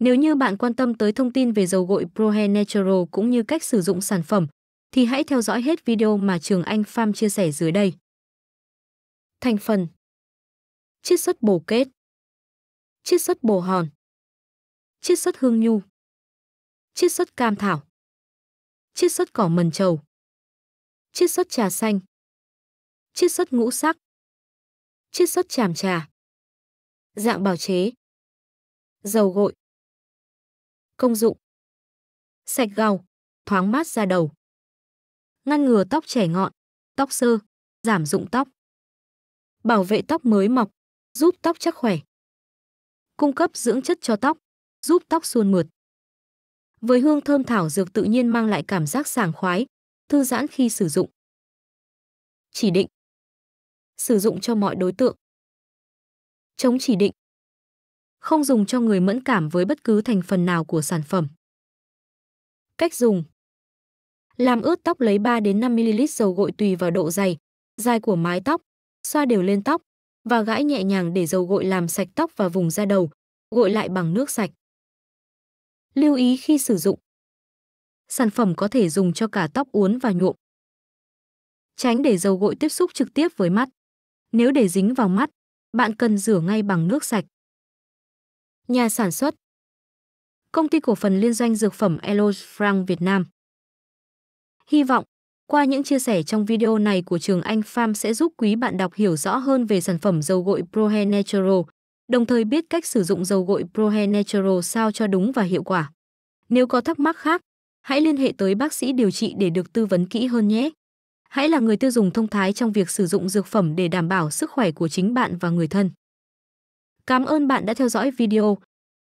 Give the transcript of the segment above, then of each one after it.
Nếu như bạn quan tâm tới thông tin về dầu gội ProHair Natural cũng như cách sử dụng sản phẩm, thì hãy theo dõi hết video mà Trường Anh Farm chia sẻ dưới đây. Thành phần Chiết xuất bồ kết Chiết xuất bồ hòn Chiết xuất hương nhu Chiết xuất cam thảo Chiết xuất cỏ mần trầu Chiết xuất trà xanh Chiết xuất ngũ sắc Chiết xuất tràm trà Dạng bào chế Dầu gội Công dụng. Sạch gào, thoáng mát da đầu. Ngăn ngừa tóc trẻ ngọn, tóc sơ, giảm rụng tóc. Bảo vệ tóc mới mọc, giúp tóc chắc khỏe. Cung cấp dưỡng chất cho tóc, giúp tóc suôn mượt. Với hương thơm thảo dược tự nhiên mang lại cảm giác sảng khoái, thư giãn khi sử dụng. Chỉ định. Sử dụng cho mọi đối tượng. Chống chỉ định. Không dùng cho người mẫn cảm với bất cứ thành phần nào của sản phẩm. Cách dùng Làm ướt tóc lấy 3 đến 5 ml dầu gội tùy vào độ dày, dài của mái tóc, xoa đều lên tóc và gãi nhẹ nhàng để dầu gội làm sạch tóc và vùng da đầu, gội lại bằng nước sạch. Lưu ý khi sử dụng. Sản phẩm có thể dùng cho cả tóc uốn và nhuộm. Tránh để dầu gội tiếp xúc trực tiếp với mắt. Nếu để dính vào mắt, bạn cần rửa ngay bằng nước sạch. Nhà sản xuất Công ty cổ phần liên doanh dược phẩm Eloge Frank Việt Nam Hy vọng, qua những chia sẻ trong video này của trường Anh Farm sẽ giúp quý bạn đọc hiểu rõ hơn về sản phẩm dầu gội Pro Natural, đồng thời biết cách sử dụng dầu gội Pro Natural sao cho đúng và hiệu quả. Nếu có thắc mắc khác, hãy liên hệ tới bác sĩ điều trị để được tư vấn kỹ hơn nhé. Hãy là người tiêu dùng thông thái trong việc sử dụng dược phẩm để đảm bảo sức khỏe của chính bạn và người thân. Cảm ơn bạn đã theo dõi video.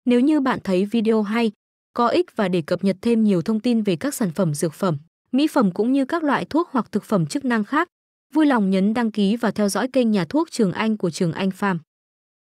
Nếu như bạn thấy video hay, có ích và để cập nhật thêm nhiều thông tin về các sản phẩm dược phẩm, mỹ phẩm cũng như các loại thuốc hoặc thực phẩm chức năng khác, vui lòng nhấn đăng ký và theo dõi kênh nhà thuốc Trường Anh của Trường Anh Farm.